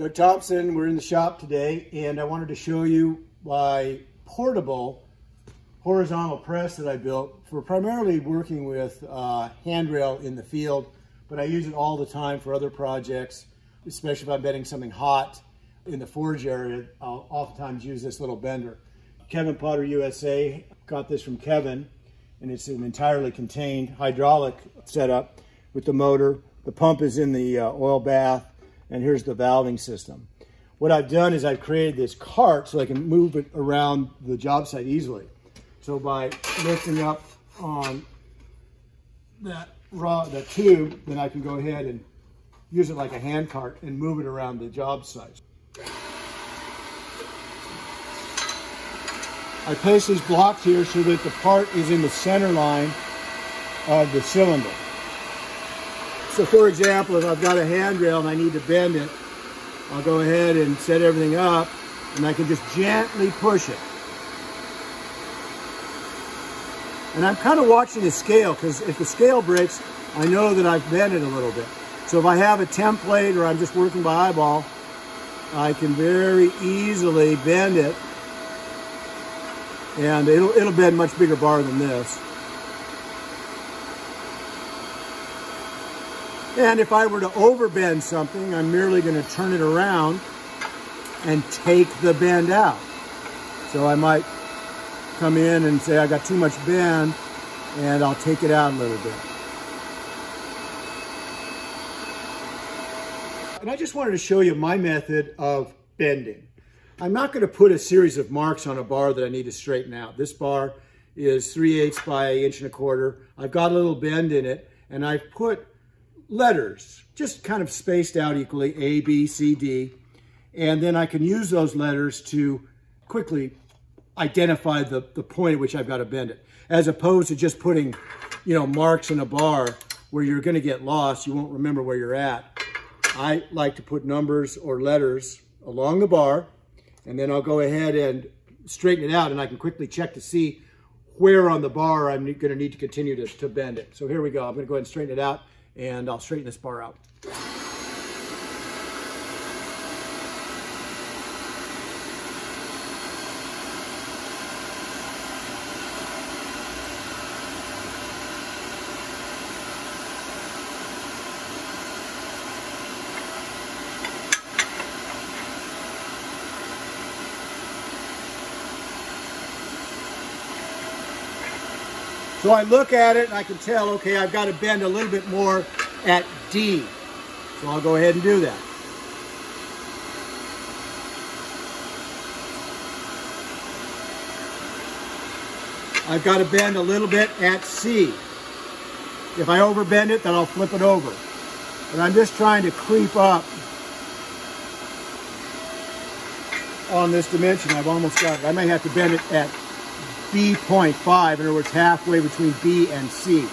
Doug Thompson, we're in the shop today and I wanted to show you my portable horizontal press that I built for primarily working with uh, handrail in the field, but I use it all the time for other projects, especially if I'm bending something hot in the forge area, I'll oftentimes use this little bender. Kevin Potter USA got this from Kevin and it's an entirely contained hydraulic setup with the motor. The pump is in the uh, oil bath and here's the valving system. What I've done is I've created this cart so I can move it around the job site easily. So by lifting up on that rod, the tube, then I can go ahead and use it like a hand cart and move it around the job site. I place these blocks here so that the part is in the center line of the cylinder. So for example, if I've got a handrail and I need to bend it, I'll go ahead and set everything up and I can just gently push it. And I'm kind of watching the scale because if the scale breaks, I know that I've bent it a little bit. So if I have a template or I'm just working by eyeball, I can very easily bend it and it'll, it'll bend much bigger bar than this. And if I were to overbend something, I'm merely going to turn it around and take the bend out. So I might come in and say I got too much bend and I'll take it out a little bit. And I just wanted to show you my method of bending. I'm not going to put a series of marks on a bar that I need to straighten out. This bar is 3 eighths by an inch and a quarter. I've got a little bend in it and I've put letters, just kind of spaced out equally, A, B, C, D. And then I can use those letters to quickly identify the, the point at which I've got to bend it, as opposed to just putting, you know, marks in a bar where you're going to get lost. You won't remember where you're at. I like to put numbers or letters along the bar, and then I'll go ahead and straighten it out, and I can quickly check to see where on the bar I'm going to need to continue to, to bend it. So here we go. I'm going to go ahead and straighten it out and I'll straighten this bar out. So I look at it and I can tell, okay, I've got to bend a little bit more at D. So I'll go ahead and do that. I've got to bend a little bit at C. If I overbend it, then I'll flip it over. But I'm just trying to creep up on this dimension. I've almost got it. I may have to bend it at B.5, in other words, halfway between B and C.